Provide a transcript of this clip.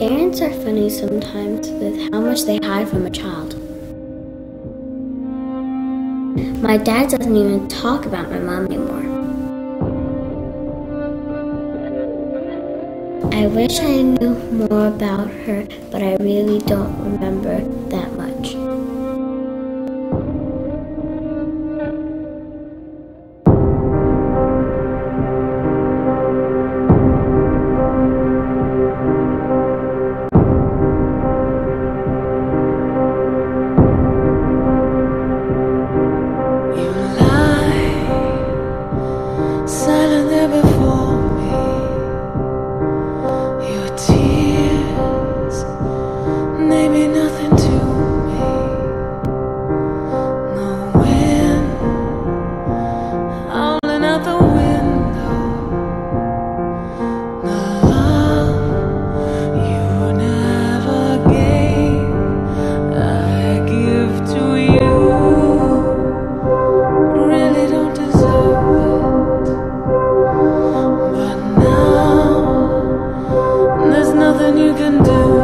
Parents are funny sometimes with how much they hide from a child. My dad doesn't even talk about my mom anymore. I wish I knew more about her, but I really don't remember that much. nothing you can do.